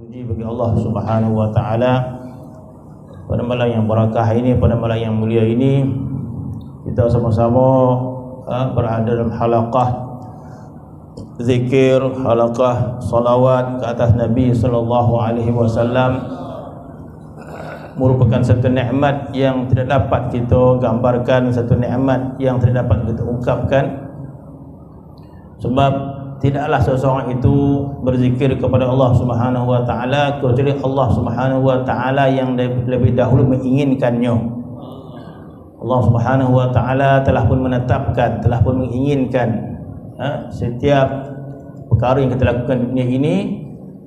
Puji bagi Allah Subhanahu wa taala. Pada malam yang barakah ini, pada malam yang mulia ini kita sama-sama uh, berada dalam halaqah zikir, halaqah salawat ke atas Nabi sallallahu alaihi wasallam. Merupakan satu nikmat yang tidak dapat kita gambarkan, satu nikmat yang tidak dapat kita ungkapkan. Sebab tidaklah seseorang itu berzikir kepada Allah Subhanahu wa taala kecuali Allah Subhanahu wa taala yang lebih dahulu menginginkannya. Allah Subhanahu wa taala telah pun menetapkan, telah pun menginginkan ha, setiap perkara yang kita lakukan di dunia ini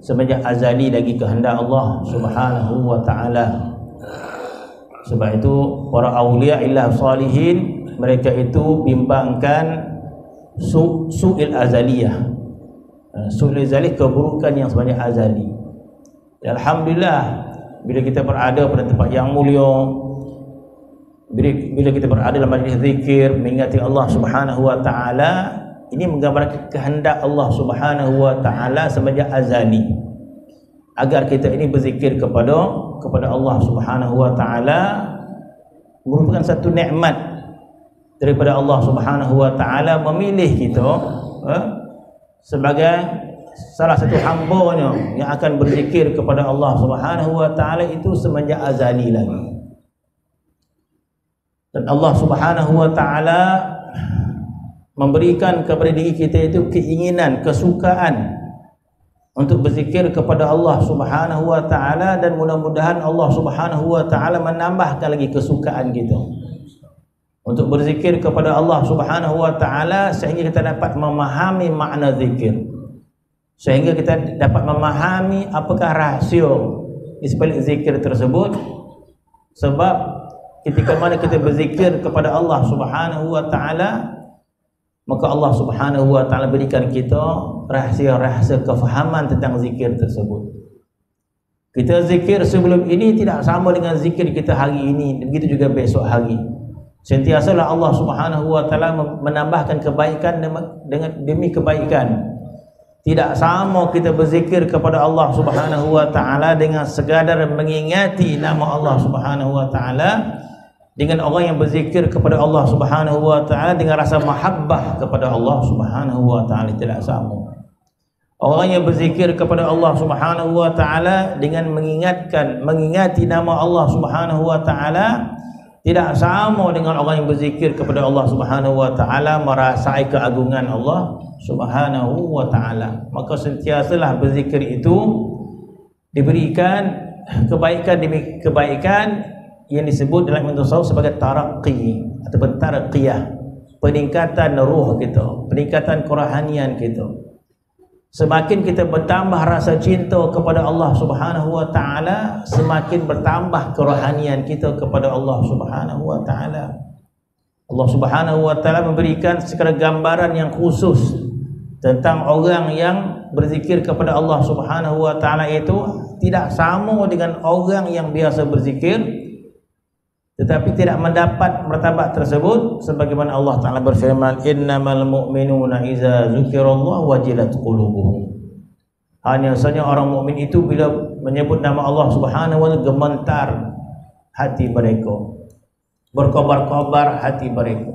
semenjak azali lagi kehendak Allah Subhanahu wa taala. Sebab itu para aulia illah salihin mereka itu bimbangkan su su'il azaliyah. Uh, su'il azaliyah keburukan yang sebenarnya azali. Alhamdulillah bila kita berada pada tempat yang mulia bila, bila kita berada dalam majlis zikir mengingati Allah subhanahu wa ta'ala ini menggambarkan kehendak Allah subhanahu wa ta'ala semenjak azali. Agar kita ini berzikir kepada kepada Allah subhanahu wa ta'ala merupakan satu nikmat daripada Allah Subhanahu wa taala memilih kita eh, sebagai salah satu hamba-Nya yang akan berzikir kepada Allah Subhanahu wa taala itu semenjak azali lagi. Dan Allah Subhanahu wa taala memberikan kepada diri kita itu keinginan, kesukaan untuk berzikir kepada Allah Subhanahu wa taala dan mudah-mudahan Allah Subhanahu wa taala menambahkan lagi kesukaan kita untuk berzikir kepada Allah Subhanahu wa taala sehingga kita dapat memahami makna zikir. Sehingga kita dapat memahami apakah rahsia di sebalik zikir tersebut. Sebab ketika mana kita berzikir kepada Allah Subhanahu wa taala maka Allah Subhanahu wa taala berikan kita rahsia-rahsia kefahaman tentang zikir tersebut. Kita zikir sebelum ini tidak sama dengan zikir kita hari ini, begitu juga besok hari. Sentiasalah Allah Subhanahu wa taala menambahkan kebaikan dengan demi kebaikan. Tidak sama kita berzikir kepada Allah Subhanahu wa taala dengan sekadar mengingati nama Allah Subhanahu wa taala dengan orang yang berzikir kepada Allah Subhanahu wa taala dengan rasa mahabbah kepada Allah Subhanahu wa taala tidak sama. Orang yang berzikir kepada Allah Subhanahu wa taala dengan mengingatkan mengingati nama Allah Subhanahu wa taala tidak sama dengan orang yang berzikir kepada Allah Subhanahu wa taala merasai keagungan Allah Subhanahu wa taala. Maka sentiasalah berzikir itu diberikan kebaikan demi kebaikan yang disebut dalam ilmu tasawuf sebagai taraqqi ataupun tarqiyah peningkatan ruh kita peningkatan kerohanian kita Semakin kita bertambah rasa cinta kepada Allah Subhanahu wa taala, semakin bertambah kerohanian kita kepada Allah Subhanahu wa taala. Allah Subhanahu wa taala memberikan sekadar gambaran yang khusus tentang orang yang berzikir kepada Allah Subhanahu wa taala itu tidak sama dengan orang yang biasa berzikir tetapi tidak mendapat martabat tersebut sebagaimana Allah Taala berfirman innamal mu'minuna iza dzukirallahu wajilat qulubuhum. Hanya saja orang mukmin itu bila menyebut nama Allah Subhanahu wa taala gemetar hati mereka berkobar-kobar hati mereka